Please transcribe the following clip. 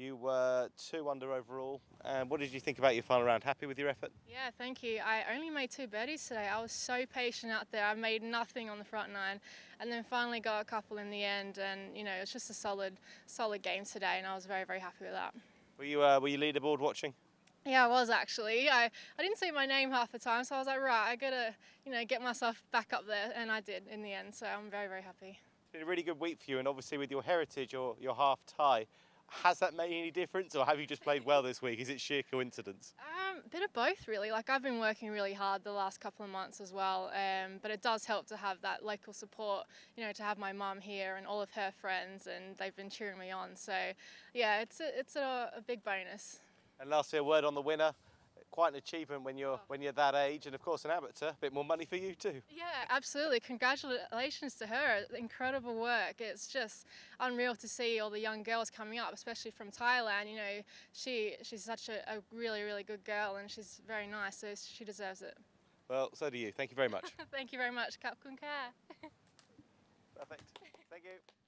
You were two under overall. And what did you think about your final round? Happy with your effort? Yeah, thank you. I only made two birdies today. I was so patient out there. I made nothing on the front nine, and then finally got a couple in the end. And you know, it was just a solid, solid game today, and I was very, very happy with that. Were you uh, were you leaderboard watching? Yeah, I was actually. I, I didn't see my name half the time, so I was like, right, I gotta, you know, get myself back up there, and I did in the end. So I'm very, very happy. It's been a really good week for you, and obviously with your heritage or your half Thai, has that made any difference, or have you just played well this week? Is it sheer coincidence? Um, a bit of both, really. Like I've been working really hard the last couple of months as well, um, but it does help to have that local support. You know, to have my mum here and all of her friends, and they've been cheering me on. So, yeah, it's a, it's a, a big bonus. And lastly, a word on the winner. Quite an achievement when you're when you're that age, and of course an amateur, a bit more money for you too. Yeah, absolutely. Congratulations to her. Incredible work. It's just unreal to see all the young girls coming up, especially from Thailand. You know, she she's such a, a really really good girl, and she's very nice, so she deserves it. Well, so do you. Thank you very much. Thank you very much, Cap Kun Care. Perfect. Thank you.